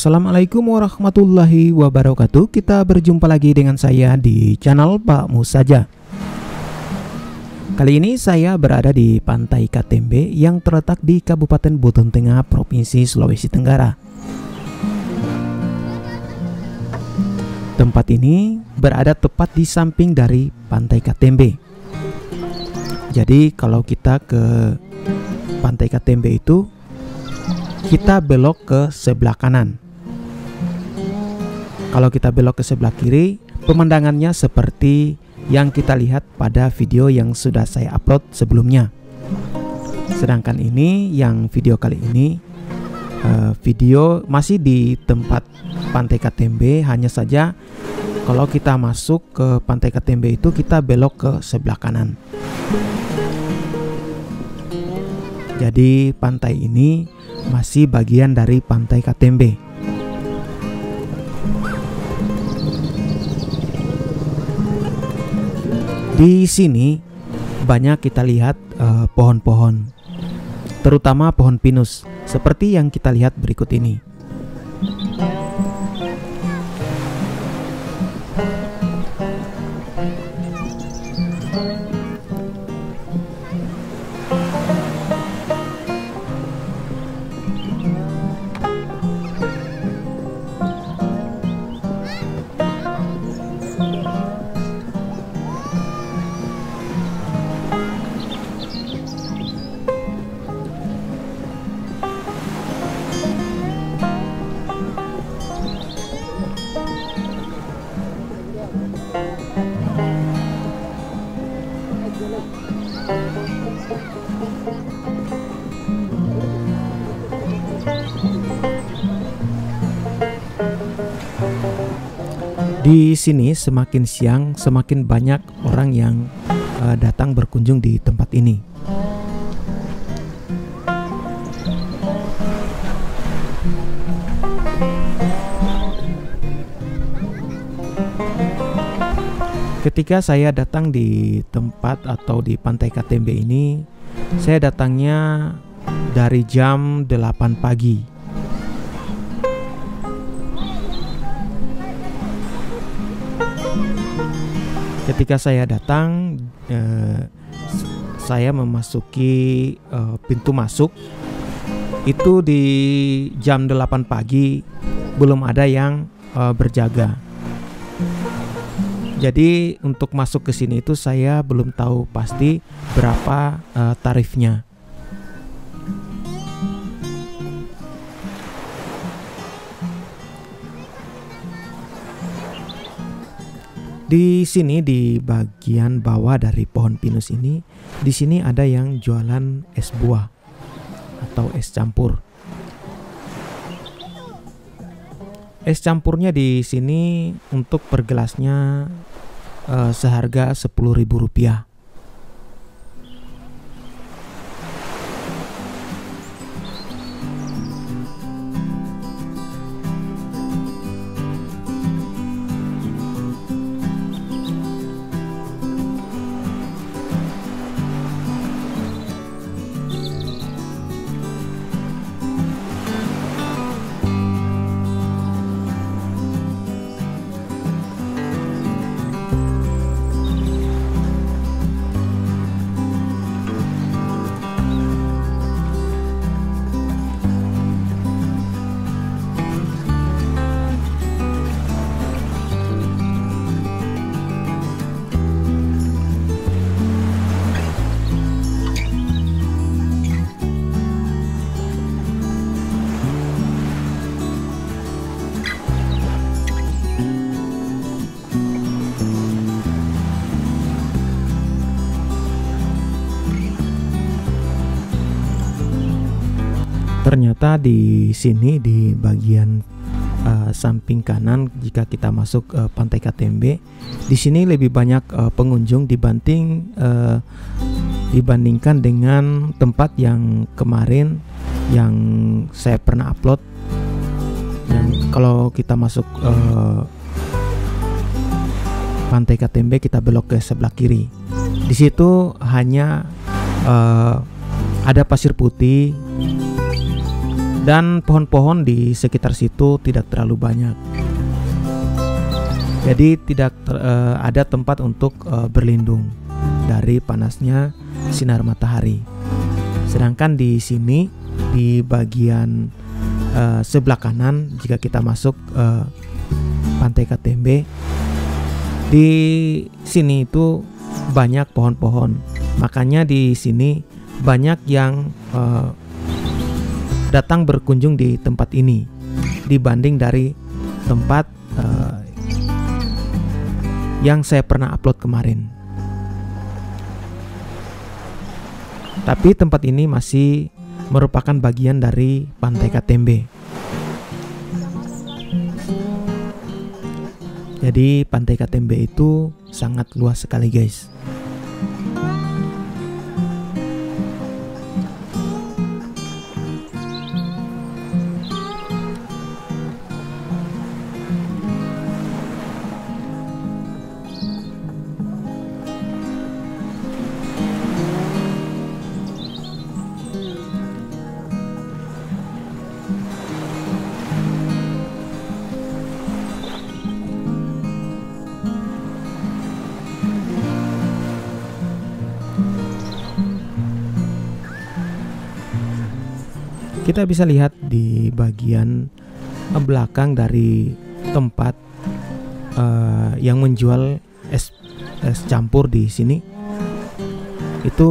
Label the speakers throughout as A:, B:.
A: Assalamualaikum warahmatullahi wabarakatuh. Kita berjumpa lagi dengan saya di channel Pak Musaja. Kali ini saya berada di Pantai Katembe yang terletak di Kabupaten Buton Tengah, Provinsi Sulawesi Tenggara. Tempat ini berada tepat di samping dari Pantai Katembe. Jadi kalau kita ke Pantai Katembe itu kita belok ke sebelah kanan. Kalau kita belok ke sebelah kiri, pemandangannya seperti yang kita lihat pada video yang sudah saya upload sebelumnya. Sedangkan ini yang video kali ini uh, video masih di tempat Pantai Katembe hanya saja kalau kita masuk ke Pantai Katembe itu kita belok ke sebelah kanan. Jadi pantai ini masih bagian dari pantai Katembe. Di sini banyak kita lihat eh, pohon-pohon, uh, terutama pohon pinus, seperti yang kita lihat berikut ini. Di sini semakin siang semakin banyak orang yang uh, datang berkunjung di tempat ini. Ketika saya datang di tempat atau di Pantai Katembe ini, saya datangnya dari jam 8 pagi Ketika saya datang, eh, saya memasuki eh, pintu masuk. Itu di jam 8 pagi belum ada yang eh, berjaga. Jadi untuk masuk ke sini itu saya belum tahu pasti berapa eh, tarifnya. Di sini di bagian bawah dari pohon pinus ini, di sini ada yang jualan es buah atau es campur. Es campurnya di sini untuk per gelasnya uh, seharga Rp10.000. ternyata di sini di bagian uh, samping kanan jika kita masuk uh, Pantai Katembe. Di sini lebih banyak uh, pengunjung dibanding uh, dibandingkan dengan tempat yang kemarin yang saya pernah upload. Yang kalau kita masuk uh, Pantai Katembe kita belok ke sebelah kiri. Di situ hanya uh, ada pasir putih dan pohon-pohon di sekitar situ tidak terlalu banyak. Jadi tidak ter, uh, ada tempat untuk uh, berlindung dari panasnya sinar matahari. Sedangkan di sini di bagian uh, sebelah kanan jika kita masuk uh, pantai Katembe di sini itu banyak pohon-pohon. Makanya di sini banyak yang uh, datang berkunjung di tempat ini dibanding dari tempat uh, yang saya pernah upload kemarin. Tapi tempat ini masih merupakan bagian dari Pantai Katembe. Jadi Pantai Katembe itu sangat luas sekali guys. Kita bisa lihat di bagian belakang dari tempat uh, yang menjual es es campur di sini itu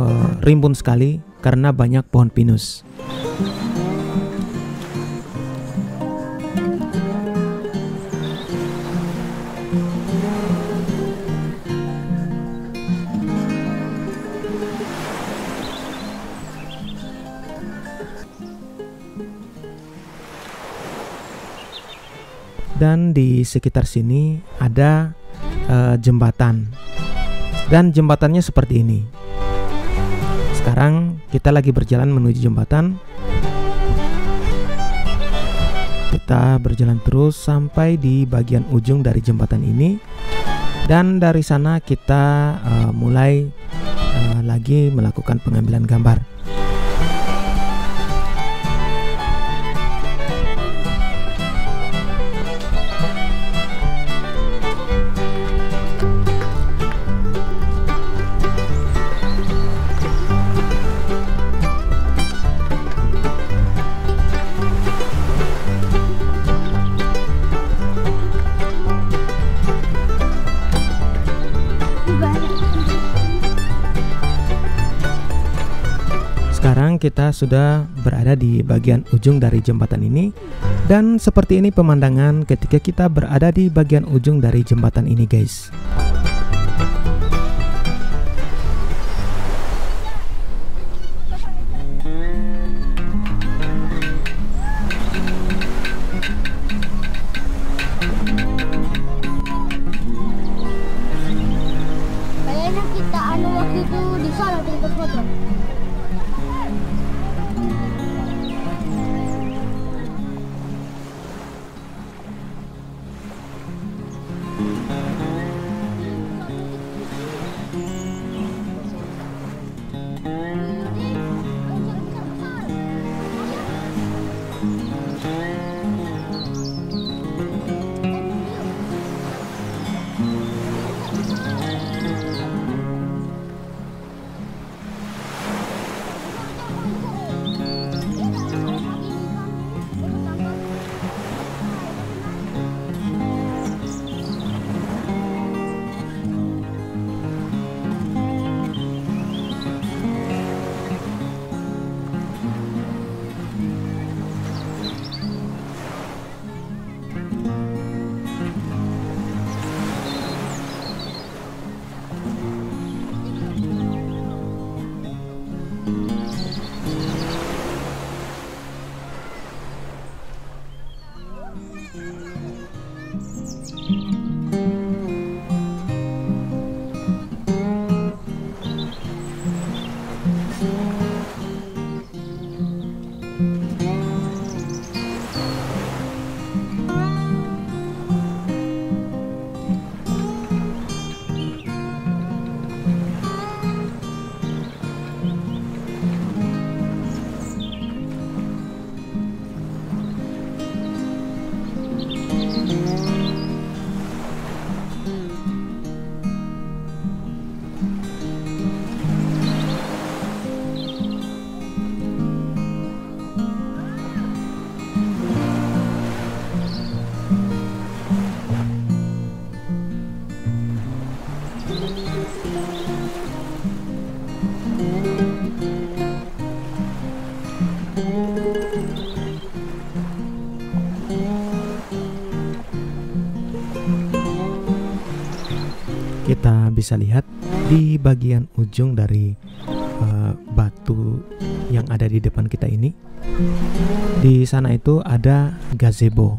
A: uh, rimbun sekali karena banyak pohon pinus. Dan di sekitar sini ada uh, jembatan. Dan jembatannya seperti ini. Sekarang kita lagi berjalan menuju jembatan. Kita berjalan terus sampai di bagian ujung dari jembatan ini. Dan dari sana kita uh, mulai uh, lagi melakukan pengambilan gambar kita sudah berada di bagian ujung dari jembatan ini dan seperti ini pemandangan ketika kita berada di bagian ujung dari jembatan ini guys. Kita bisa lihat di bagian ujung dari uh, batu yang ada di depan kita ini. Di sana itu ada gazebo.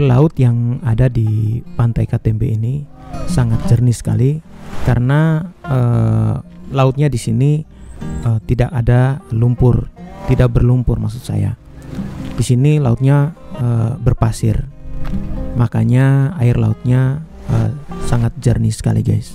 A: Air laut yang ada di pantai Katembe ini sangat jernih sekali karena uh, lautnya di sini uh, tidak ada lumpur, tidak berlumpur maksud saya. Di sini lautnya uh, berpasir, makanya air lautnya sangat jernih sekali, guys.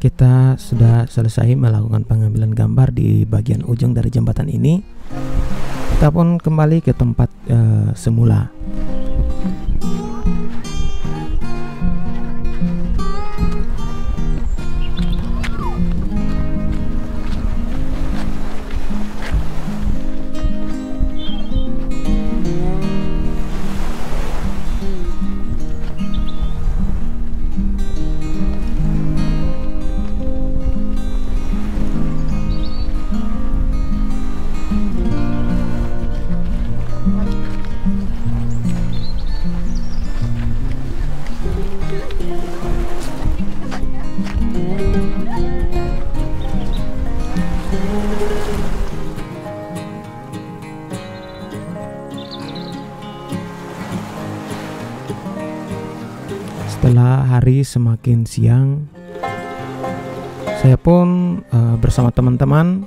A: Kita sudah selesai melakukan pengambilan gambar di bagian ujung dari jembatan ini kita pun kembali ke tempat uh, semula hari semakin siang, saya pun uh, bersama teman-teman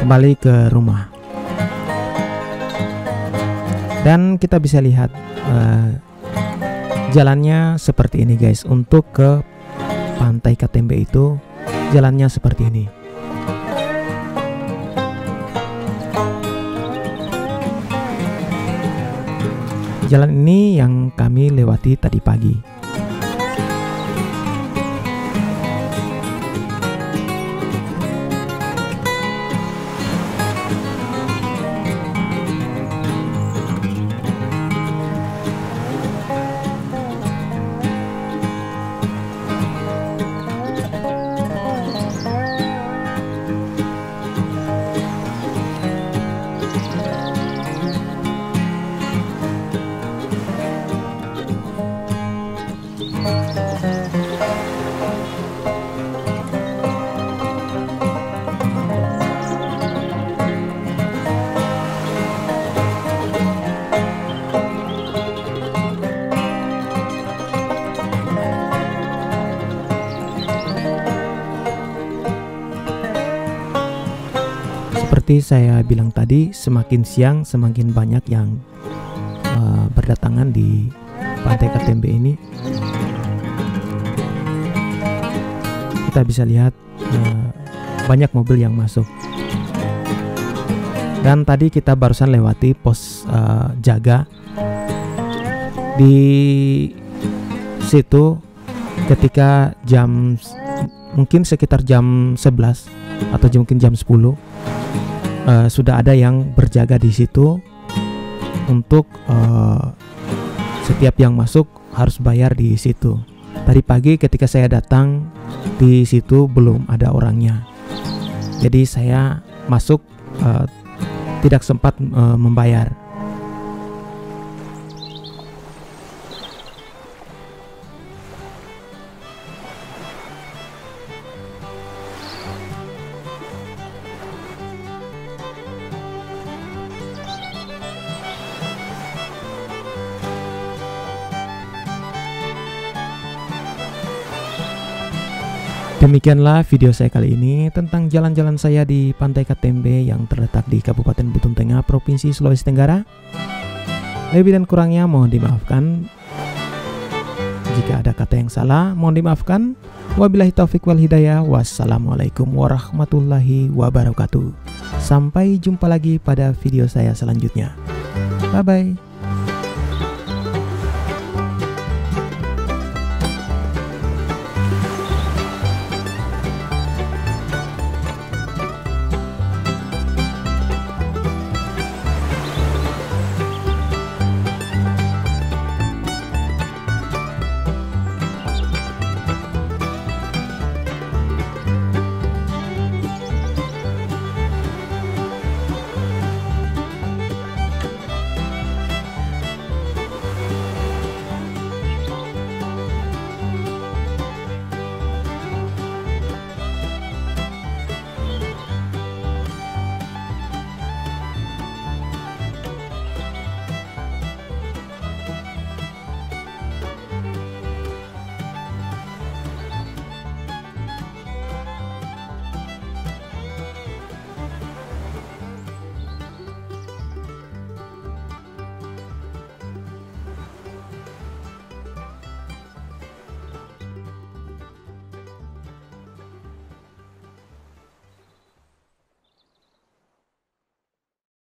A: kembali ke rumah. Dan kita bisa lihat uh, jalannya seperti ini guys. Untuk ke pantai Katembe itu jalannya seperti ini. Jalan ini yang kami lewati tadi pagi. Seperti saya bilang tadi, semakin siang semakin banyak yang uh, berdatangan di Pantai Katembe ini. Kita bisa lihat uh, banyak mobil yang masuk. Dan tadi kita barusan lewati pos uh, jaga di situ ketika jam mungkin sekitar jam 11 atau mungkin jam 10 uh, sudah ada yang berjaga di situ untuk uh, setiap yang masuk harus bayar di situ. Tadi pagi ketika saya datang di situ belum ada orangnya. Jadi saya masuk uh, tidak sempat uh, membayar. Demikianlah video saya kali ini tentang jalan-jalan saya di Pantai Katembe yang terletak di Kabupaten Buton Tengah, Provinsi Sulawesi Tenggara. Lebih dan kurangnya mohon dimaafkan. Jika ada kata yang salah, mohon dimaafkan. Wabillahi taufik wal hidayah. Wassalamualaikum warahmatullahi wabarakatuh. Sampai jumpa lagi pada video saya selanjutnya. Bye bye.